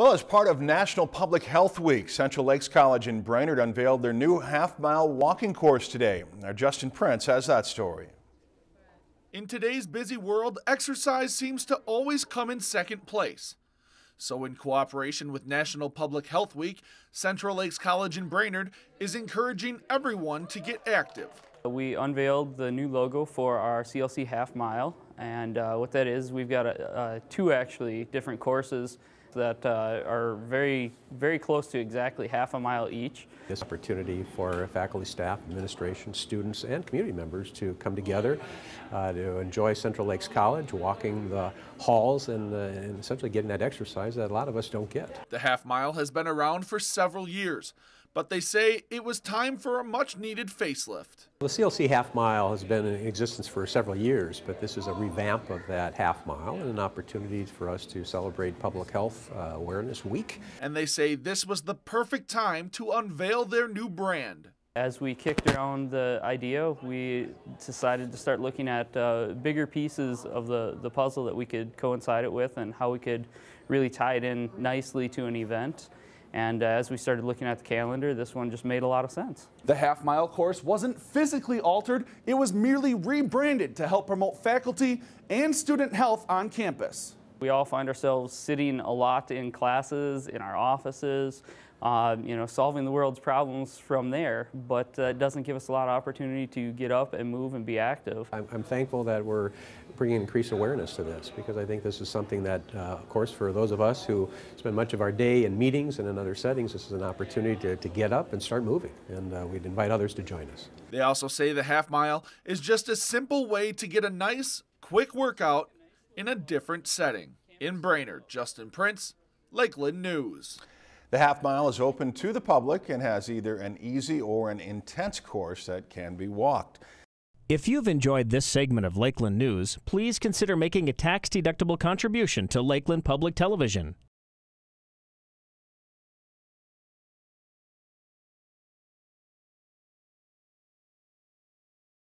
Well, as part of National Public Health Week, Central Lakes College in Brainerd unveiled their new half-mile walking course today. Our Justin Prince has that story. In today's busy world, exercise seems to always come in second place. So, in cooperation with National Public Health Week, Central Lakes College in Brainerd is encouraging everyone to get active. We unveiled the new logo for our CLC half mile, and uh, what that is, we've got a, uh, two actually different courses that uh, are very, very close to exactly half a mile each. This opportunity for faculty, staff, administration, students, and community members to come together uh, to enjoy Central Lakes College, walking the halls and, uh, and essentially getting that exercise that a lot of us don't get. The half mile has been around for several years but they say it was time for a much needed facelift. The CLC half mile has been in existence for several years, but this is a revamp of that half mile and an opportunity for us to celebrate Public Health uh, Awareness Week. And they say this was the perfect time to unveil their new brand. As we kicked around the idea, we decided to start looking at uh, bigger pieces of the, the puzzle that we could coincide it with and how we could really tie it in nicely to an event. And uh, as we started looking at the calendar, this one just made a lot of sense. The half mile course wasn't physically altered, it was merely rebranded to help promote faculty and student health on campus. We all find ourselves sitting a lot in classes, in our offices, uh, you know, solving the world's problems from there, but uh, it doesn't give us a lot of opportunity to get up and move and be active. I'm, I'm thankful that we're bringing increased awareness to this because I think this is something that, uh, of course, for those of us who spend much of our day in meetings and in other settings, this is an opportunity to, to get up and start moving, and uh, we'd invite others to join us. They also say the half mile is just a simple way to get a nice, quick workout in a different setting. In Brainerd, Justin Prince, Lakeland News. The half mile is open to the public and has either an easy or an intense course that can be walked. If you've enjoyed this segment of Lakeland News, please consider making a tax-deductible contribution to Lakeland Public Television.